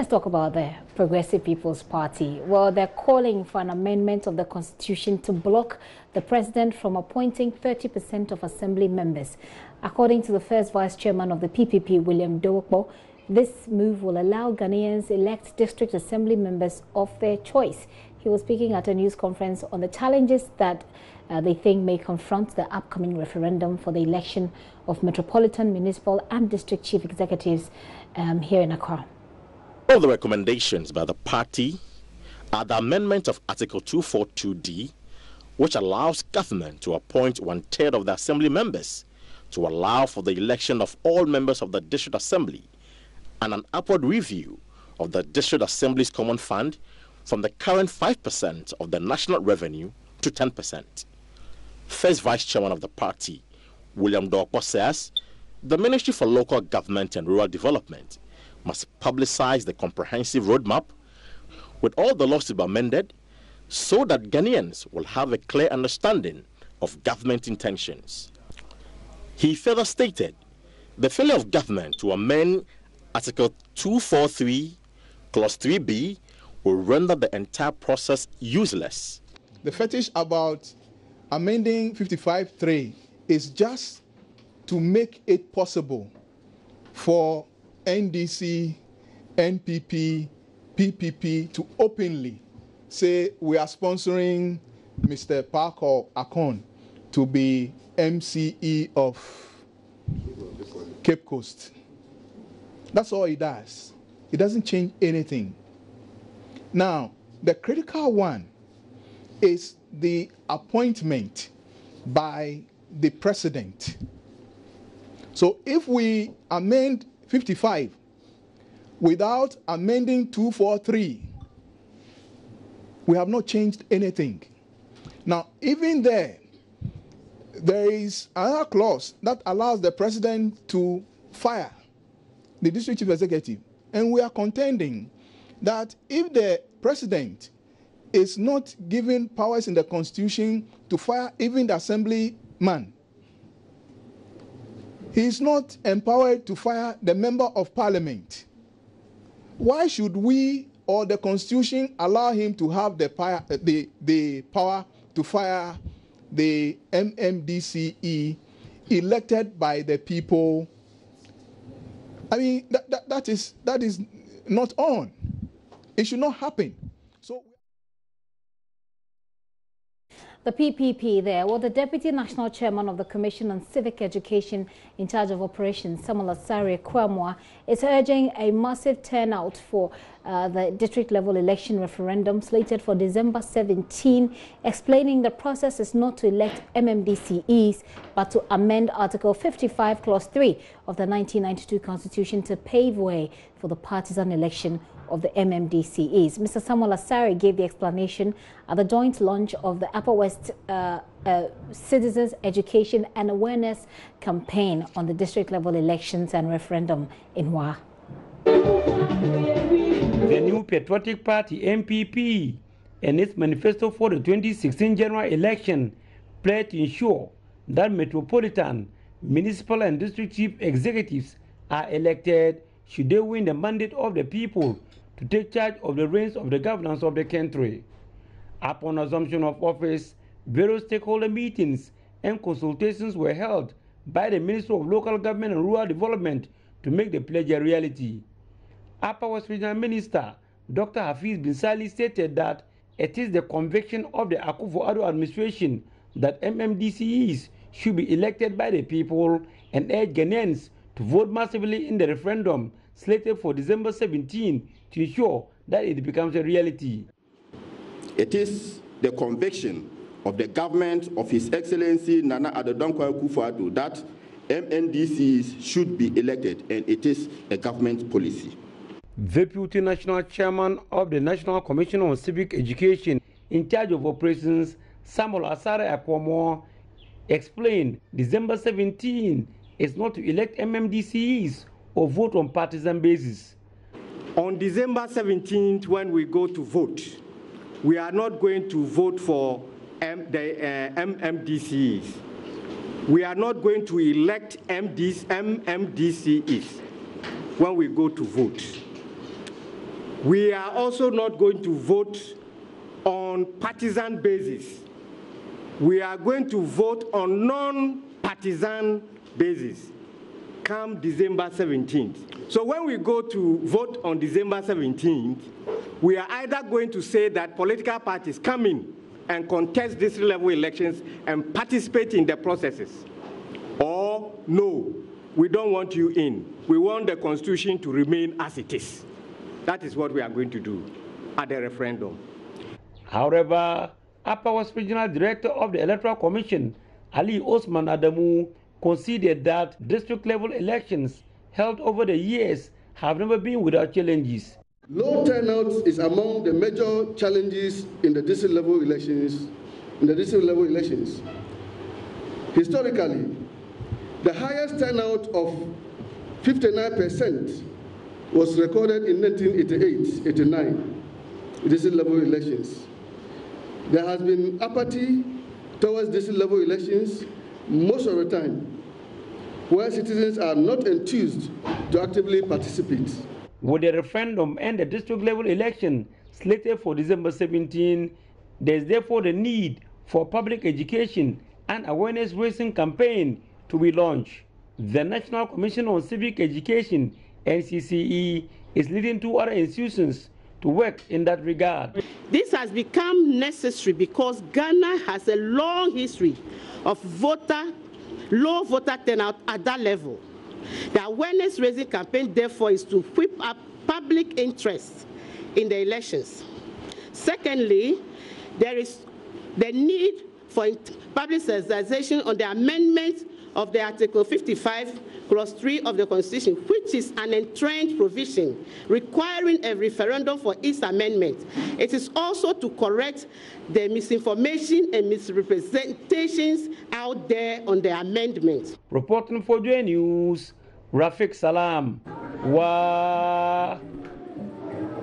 Let's talk about the Progressive People's Party. Well, they're calling for an amendment of the constitution to block the president from appointing 30% of assembly members. According to the first vice chairman of the PPP, William Dowokpor, this move will allow Ghanaians elect district assembly members of their choice. He was speaking at a news conference on the challenges that uh, they think may confront the upcoming referendum for the election of metropolitan, municipal, and district chief executives um, here in Accra. All the recommendations by the party are the amendment of Article 242D, which allows government to appoint one third of the assembly members to allow for the election of all members of the district assembly, and an upward review of the district assembly's common fund from the current 5% of the national revenue to 10%. First vice chairman of the party, William Dowokpor says the Ministry for Local Government and Rural Development must publicize the comprehensive roadmap with all the laws to be amended so that Ghanaians will have a clear understanding of government intentions. He further stated the failure of government to amend Article 243, Clause 3b will render the entire process useless. The fetish about amending 55.3 is just to make it possible for NDC, NPP, PPP to openly say we are sponsoring Mr. Parker Akon to be MCE of Cape Coast. That's all he does. It doesn't change anything. Now, the critical one is the appointment by the president. So if we amend 55 without amending 243 we have not changed anything. Now even there there is another clause that allows the president to fire the district chief executive and we are contending that if the president is not given powers in the constitution to fire even the assemblyman is not empowered to fire the member of parliament. Why should we or the constitution allow him to have the, power, uh, the, the power to fire the MMDCE elected by the people? I mean, that, that, that, is, that is not on. It should not happen. So. The PPP there, well, the Deputy National Chairman of the Commission on Civic Education in charge of operations, Samuel Asare Akuamoah, is urging a massive turnout for uh, the district level election referendum slated for December 17, explaining the process is not to elect MMDCEs but to amend Article 55, Clause 3 of the 1992 Constitution to pave way for the partisan election of the MMDCEs. Mr. Samuel Asare gave the explanation at the joint launch of the Upper West uh, uh, Citizens Education and Awareness Campaign on the district level elections and referendum in Wa. The new Patriotic Party NPP and its manifesto for the 2016 general election pledge to ensure that metropolitan, municipal and district chief executives are elected should they win the mandate of the people to take charge of the reins of the governance of the country. Upon assumption of office, various stakeholder meetings and consultations were held by the Minister of Local Government and Rural Development to make the pledge a reality. Upper West Regional Minister Dr. Hafiz Bin Salih stated that it is the conviction of the Akufo-Addo administration that MMDCEs should be elected by the people and urge Ghanaians to vote massively in the referendum slated for December 17 to ensure that it becomes a reality. It is the conviction of the government of His Excellency Nana Addo Dankwa Akufo-Addo that MNDCs should be elected, and it is a government policy. Deputy National Chairman of the National Commission on Civic Education in charge of operations, Samuel Asare Akuamoah, explained December 17 is not to elect MMDCs or vote on partisan basis. On December 17th, when we go to vote, we are not going to vote for M the uh, MMDCs. We are not going to elect MDs, MMDCs when we go to vote. We are also not going to vote on partisan basis. We are going to vote on non-partisan basis come December 17th. So when we go to vote on December 17th, we are either going to say that political parties come in and contest district level elections and participate in the processes, or no, we don't want you in. We want the constitution to remain as it is. That is what we are going to do at the referendum. However, Upper West regional director of the Electoral Commission, Ali Osman Adamu, conceded that district level elections held over the years have never been without challenges. Low turnout is among the major challenges in the district level elections. In the district level elections, historically, the highest turnout of 59% was recorded in 1988-89 district level elections. There has been apathy towards district level elections most of the time, where citizens are not enthused to actively participate. With the referendum and the district level election slated for December 17, there is therefore the need for public education and awareness raising campaign to be launched. The National Commission on Civic Education, NCCE, is leading two other institutions to work in that regard. This has become necessary because Ghana has a long history of voter, low voter turnout at that level. The awareness raising campaign, therefore, is to whip up public interest in the elections. Secondly, there is the need for public sensitization on the amendment of the Article 55 clause 3 of the Constitution, which is an entrenched provision requiring a referendum for its amendment. It is also to correct the misinformation and misrepresentations out there on the amendment. Reporting for Joy News, Rafik Salam.